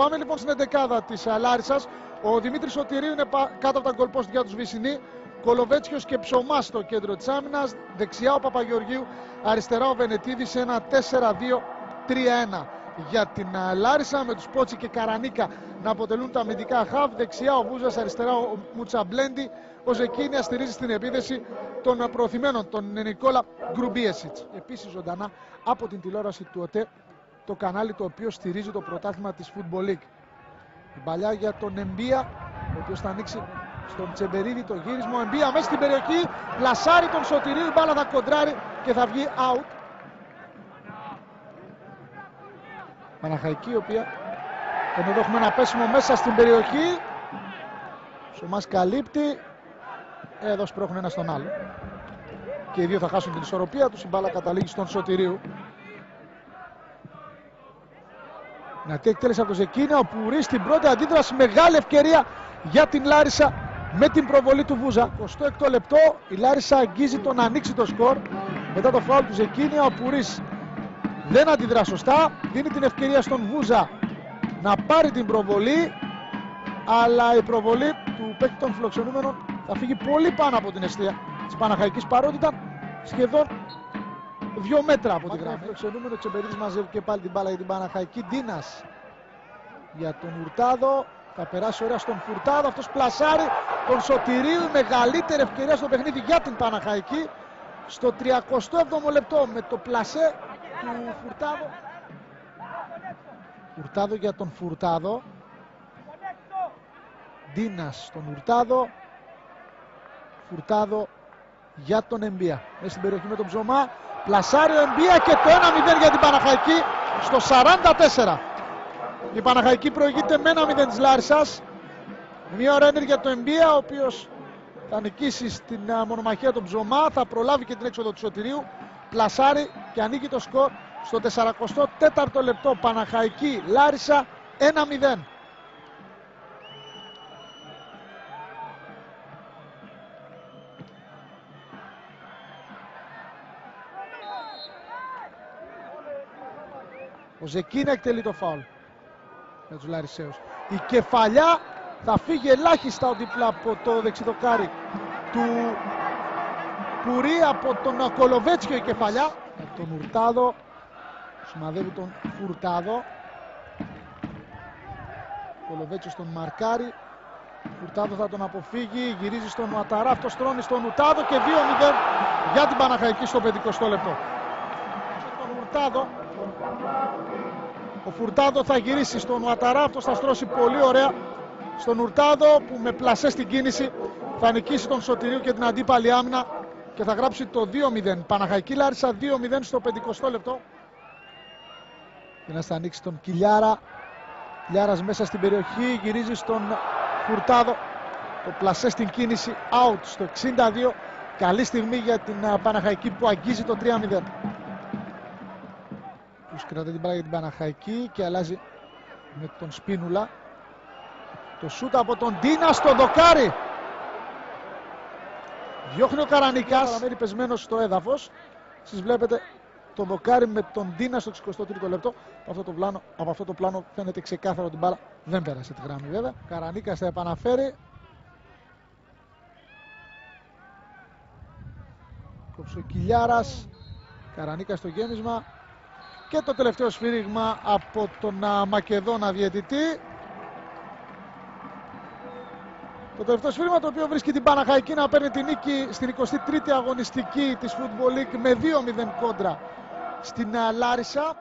Πάμε λοιπόν στην 11 της Λάρισα. Ο Δημήτρης Σωτηρίου είναι κάτω από τα γκολ για τους Βυσινή. Κολοβέτσιος και ψωμάς στο κέντρο της άμυνας. Δεξιά ο Παπαγεωργίου, αριστερά ο Βενετίδης σε ένα 4-2-3-1 για την Λάρισα με τους Πότσι και Καρανίκα να αποτελούν τα αμυντικά χαβ. Δεξιά ο Βούζας, αριστερά ο Μουτσαμπλέντι. Ο Ζεκίνια στηρίζει στην επίδεση των προωθημένων, τον Νικόλα Γκρουμπίεσιτς. Επίσης ζωντανά από την τηλεόραση του ΟΤΕ, το κανάλι το οποίο στηρίζει το πρωτάθλημα της Football League. Η παλιά για τον Εμπία, ο οποίος θα ανοίξει στον Τσεμπερίδη το γύρισμα. Ο Εμπία μέσα στην περιοχή, πλασάρει τον Σωτηρίου, η μπάλα θα κοντράρει και θα βγει out. Παναχαϊκή, η οποία εδώ έχουμε ένα πέσιμο μέσα στην περιοχή. Σωμάς καλύπτει. Εδώ σπρώχνουν ένα στον άλλο. Και οι δύο θα χάσουν την ισορροπία τους. Η μπάλα καταλήγει στον Σωτηρίου. Να τι εκτέλεση από το Ζεκίνια. Ο Πουρής στην πρώτη αντίδραση. Μεγάλη ευκαιρία για την Λάρισα με την προβολή του Βούζα. 26 λεπτό. Η Λάρισα αγγίζει το να ανοίξει το σκορ. Μετά το φάουλ του Ζεκίνια. Ο Πουρής δεν αντιδρά σωστά. Δίνει την ευκαιρία στον Βούζα να πάρει την προβολή. Αλλά η προβολή του παίκτη των φιλοξενούμενων θα φύγει πολύ πάνω από την αιστεία της Παναχαϊκής παρότι ήταν σχεδόν δύο μέτρα από την γραμμή. Φιλοξενούμενος Τσεμπερίδης μαζεύει και πάλι την μπάλα για την Παναχαϊκή. Ντίνας για τον Ουρτάδο. Θα περάσει ωραία στον Φουρτάδο. Αυτός πλασάρει τον Σωτηρίου. Η μεγαλύτερη ευκαιρία στο παιχνίδι για την Παναχαϊκή. Στο 37ο λεπτό με το πλασέ του Φουρτάδο. Φουρτάδο για τον Φουρτάδο. Ντίνας στον Ουρτάδο. Φουρτάδο για τον Εμπία. Μέσα στην περιοχή με τον Ψωμά. Πλασάρει ο Εμπία και το 1-0 για την Παναχαϊκή στο 44. Η Παναχαϊκή προηγείται με 1-0 της Λάρισας. Μια ώρα ένεργεια για τον Εμπία, ο οποίος θα νικήσει στην μονομαχία των Ψωμά. Θα προλάβει και την έξοδο του Σωτηρίου. Πλασάρει και ανοίγει το σκορ στο 44ο λεπτό. Παναχαϊκή Λάρισα 1-0. Ο Ζεκίνα εκτελεί το φάουλ για τους Λαρισαίους. Η κεφαλιά θα φύγει ελάχιστα ο δίπλα από το δεξιδοκάρι του Πουρί από τον Κολοβέτσιο η κεφαλιά. τον Ουρτάδο σημαδεύει τον Φουρτάδο. Κολοβέτσιος τον μαρκάρει. Φουρτάδο θα τον αποφύγει, γυρίζει στον Ματαρά, αυτό στρώνει στον Ουρτάδο και 2-0 για την Παναχαϊκή στο 50 λεπτό. Τον Ουρτάδο ο Φουρτάδο θα γυρίσει στον Ουαταρά, αυτός θα στρώσει πολύ ωραία στον Ουρτάδο που με πλασέ στην κίνηση θα νικήσει τον Σωτηρίου και την αντίπαλη άμυνα και θα γράψει το 2-0. Παναχαϊκή Λάρισα 2-0 στο 50 λεπτό. Και να θα ανοίξει τον Κιλιάρα. Κιλιάρας μέσα στην περιοχή, γυρίζει στον Φουρτάδο. Το πλασέ στην κίνηση, out στο 62. Καλή στιγμή για την Παναχαϊκή που αγγίζει το 3-0 τους κρατάει την μπάλα για την Παναχαϊκή και αλλάζει με τον Σπίνουλα. Το σούτ από τον Ντίνα στο δοκάρι. Διώχνει ο Καρανικάς, παραμένει πεσμένος στο έδαφος. Εσείς βλέπετε το δοκάρι με τον Ντίνα στο 63ο λεπτό. Από αυτό το πλάνο, από αυτό το πλάνο φαίνεται ξεκάθαρο την μπάλα. Δεν πέρασε τη γραμμή βέβαια. Καρανίκας θα επαναφέρει. Κοψοκυλιάρας. Καρανίκας στο γέμισμα και το τελευταίο σφύριγμα από τον Μακεδόνα διαιτητή. Το τελευταίο σφύριγμα το οποίο βρίσκει την Παναχαϊκή να παίρνει την νίκη στην 23η αγωνιστική της Football League με 2-0 κόντρα στην Λάρισα.